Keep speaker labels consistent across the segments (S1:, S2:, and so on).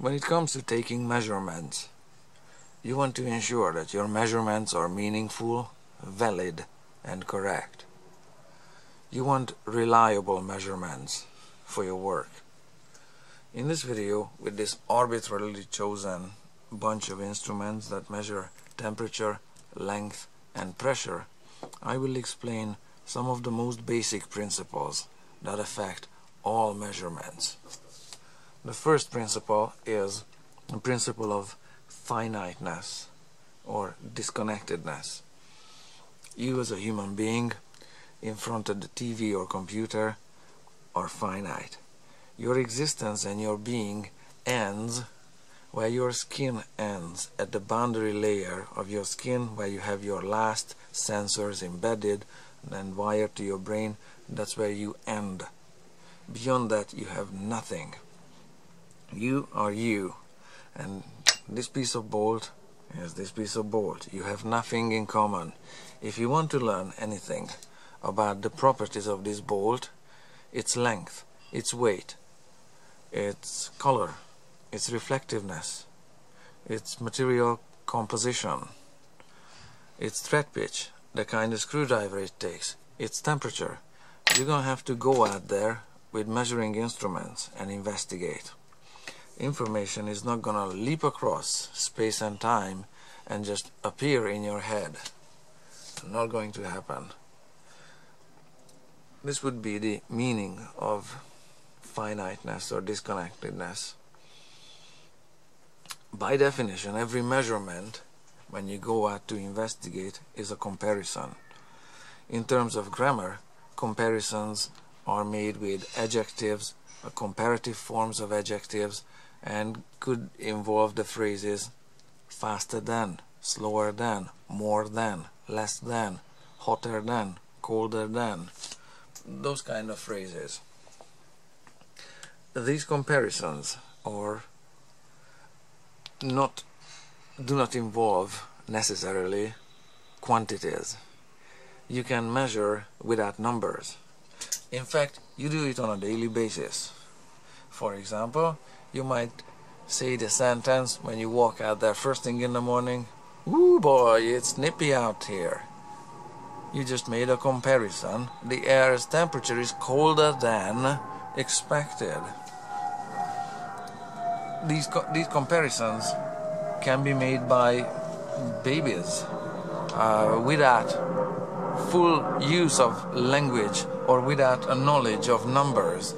S1: When it comes to taking measurements, you want to ensure that your measurements are meaningful, valid, and correct. You want reliable measurements for your work. In this video, with this arbitrarily chosen bunch of instruments that measure temperature, length, and pressure, I will explain some of the most basic principles that affect all measurements. The first principle is the principle of finiteness or disconnectedness. You as a human being in front of the TV or computer are finite. Your existence and your being ends where your skin ends, at the boundary layer of your skin where you have your last sensors embedded and wired to your brain, that's where you end. Beyond that you have nothing. You are you and this piece of bolt is this piece of bolt. You have nothing in common. If you want to learn anything about the properties of this bolt, its length, its weight, its color, its reflectiveness, its material composition, its thread pitch, the kind of screwdriver it takes, its temperature. You're gonna have to go out there with measuring instruments and investigate. Information is not gonna leap across space and time and just appear in your head. Not going to happen. This would be the meaning of finiteness or disconnectedness. By definition, every measurement, when you go out to investigate, is a comparison. In terms of grammar, comparisons are made with adjectives, comparative forms of adjectives, and could involve the phrases faster than, slower than, more than, less than, hotter than, colder than, those kind of phrases. These comparisons are not do not involve necessarily quantities. You can measure without numbers. In fact, you do it on a daily basis. For example, you might say the sentence when you walk out there first thing in the morning, Ooh boy, it's nippy out here. You just made a comparison. The air's temperature is colder than expected. These, co these comparisons can be made by babies uh, without full use of language or without a knowledge of numbers.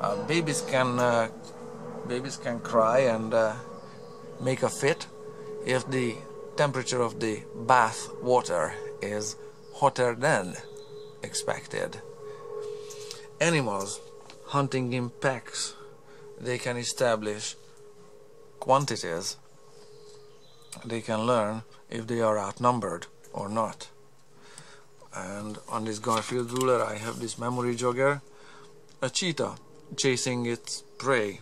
S1: Uh, babies can uh, babies can cry and uh, make a fit if the temperature of the bath water is hotter than expected. Animals hunting in packs, they can establish quantities. They can learn if they are outnumbered or not. And on this Garfield ruler I have this memory jogger, a cheetah chasing its prey.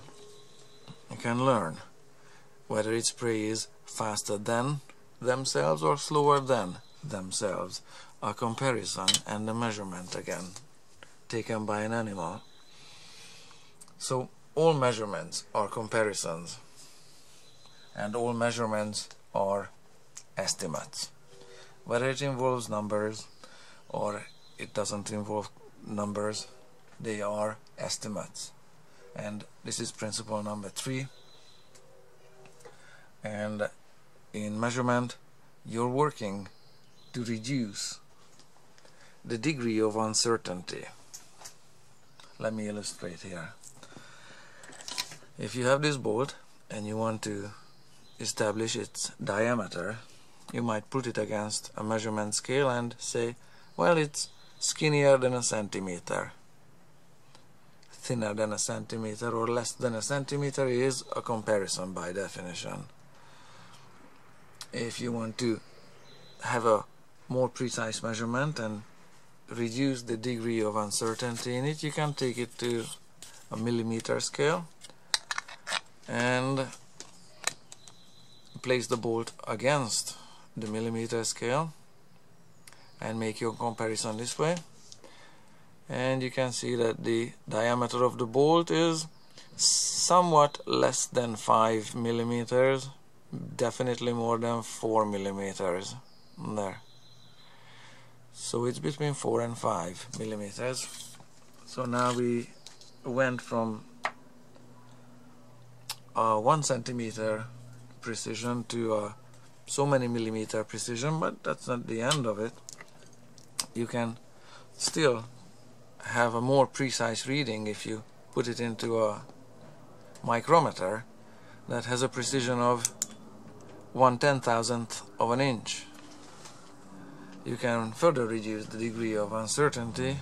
S1: Can learn. Whether its prey is faster than themselves or slower than themselves a comparison and a measurement again taken by an animal. So all measurements are comparisons and all measurements are estimates. Whether it involves numbers or it doesn't involve numbers they are estimates and this is principle number three and in measurement you're working to reduce the degree of uncertainty. Let me illustrate here. If you have this bolt and you want to establish its diameter, you might put it against a measurement scale and say, well, it's skinnier than a centimeter. Thinner than a centimeter or less than a centimeter is a comparison by definition. If you want to have a more precise measurement and reduce the degree of uncertainty in it you can take it to a millimeter scale and place the bolt against the millimeter scale and make your comparison this way and you can see that the diameter of the bolt is somewhat less than 5 millimeters definitely more than 4 millimeters there. So it's between 4 and 5 millimeters. So now we went from uh, 1 centimeter precision to uh, so many millimeter precision but that's not the end of it. You can still have a more precise reading if you put it into a micrometer that has a precision of one ten thousandth of an inch. You can further reduce the degree of uncertainty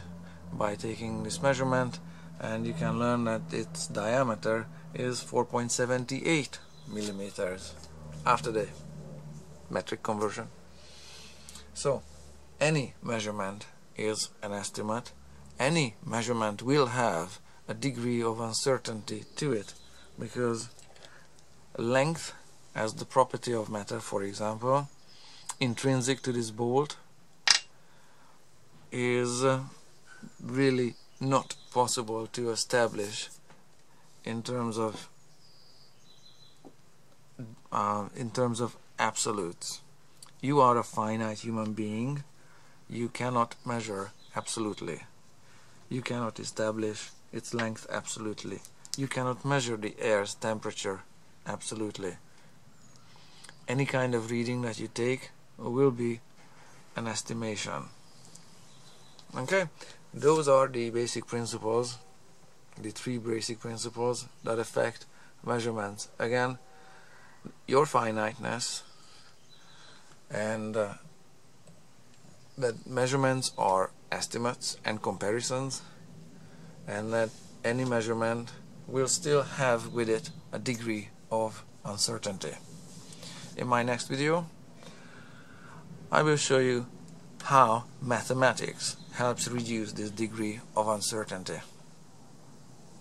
S1: by taking this measurement and you can learn that its diameter is 4.78 millimeters after the metric conversion. So any measurement is an estimate. Any measurement will have a degree of uncertainty to it because length as the property of matter for example intrinsic to this bolt is uh, really not possible to establish in terms of uh, in terms of absolutes. You are a finite human being. You cannot measure absolutely you cannot establish its length absolutely you cannot measure the air's temperature absolutely. Any kind of reading that you take will be an estimation. Okay, those are the basic principles, the three basic principles that affect measurements. Again, your finiteness and uh, that measurements are estimates and comparisons and that any measurement will still have with it a degree of uncertainty. In my next video I will show you how mathematics helps reduce this degree of uncertainty.